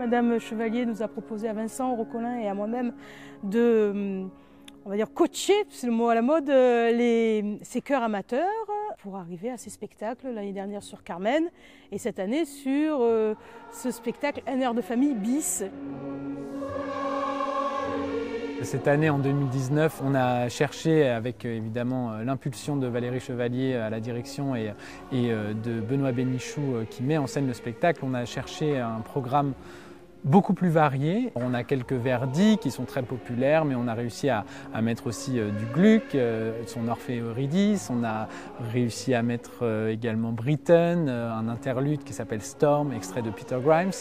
Madame Chevalier nous a proposé à Vincent Rocolin et à moi-même de, on va dire, coacher, c'est le mot à la mode, les, ces chœurs amateurs pour arriver à ces spectacles l'année dernière sur Carmen et cette année sur ce spectacle Un air de famille bis. Cette année, en 2019, on a cherché, avec euh, évidemment euh, l'impulsion de Valérie Chevalier à la direction et, euh, de Benoît Bénichou qui met en scène le spectacle, on a cherché un programme beaucoup plus varié. On a quelques verdis qui sont très populaires, mais on a réussi à, mettre aussi du Gluck, son Orphée Eurydice. On a réussi à mettre également Britten, un interlude qui s'appelle Storm, extrait de Peter Grimes.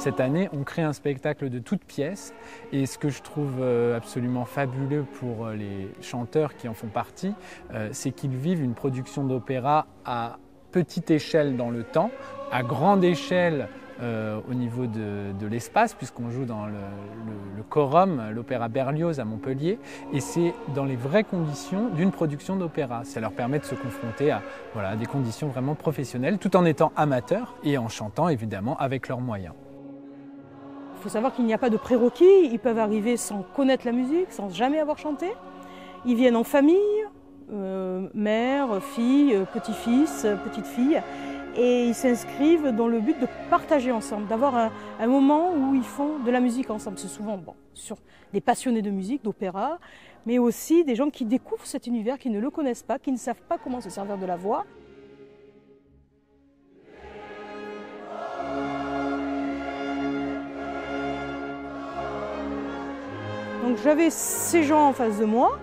Cette année, on crée un spectacle de toutes pièces et ce que je trouve euh, absolument fabuleux pour euh, les chanteurs qui en font partie, euh, c'est qu'ils vivent une production d'opéra à petite échelle dans le temps, à grande échelle au niveau de, l'espace, puisqu'on joue dans le, le, Corum, l'Opéra Berlioz à Montpellier, et c'est dans les vraies conditions d'une production d'opéra. Ça leur permet de se confronter à voilà, des conditions vraiment professionnelles, tout en étant amateurs et en chantant évidemment avec leurs moyens. Il faut savoir qu'il n'y a pas de prérequis, ils peuvent arriver sans connaître la musique, sans jamais avoir chanté. Ils viennent en famille, euh, mère, fille, petit-fils, petite-fille, et ils s'inscrivent dans le but de partager ensemble, d'avoir un, moment où ils font de la musique ensemble. C'est souvent sur des passionnés de musique, d'opéra, mais aussi des gens qui découvrent cet univers, qui ne le connaissent pas, qui ne savent pas comment se servir de la voix. Donc j'avais ces gens en face de moi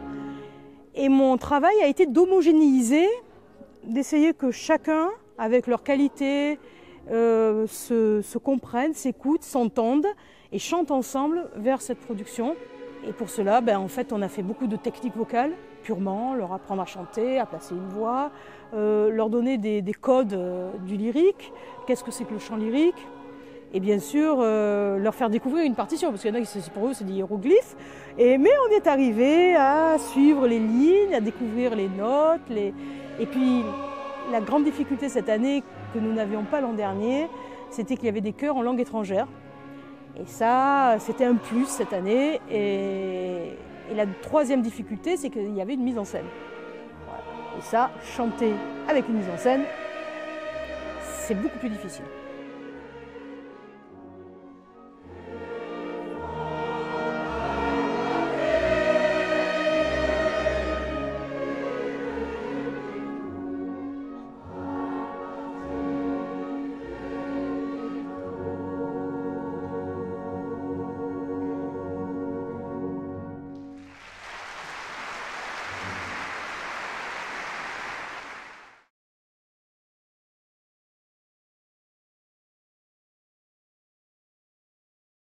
et mon travail a été d'homogénéiser, d'essayer que chacun, avec leurs qualités, euh, se, comprennent, s'écoutent, s'entendent et chantent ensemble vers cette production. Et pour cela, ben, en fait, on a fait beaucoup de techniques vocales, purement, leur apprendre à chanter, à placer une voix, euh, leur donner des, codes euh, du lyrique, qu'est-ce que c'est que le chant lyrique, et bien sûr euh, leur faire découvrir une partition, parce qu'il y en a qui pour eux c'est des hiéroglyphes. Et, mais on est arrivé à suivre les lignes, à découvrir les notes. Et puis la grande difficulté cette année que nous n'avions pas l'an dernier, c'était qu'il y avait des chœurs en langue étrangère. Et ça, c'était un plus cette année. Et, la troisième difficulté, c'est qu'il y avait une mise en scène. Et ça, chanter avec une mise en scène, c'est beaucoup plus difficile.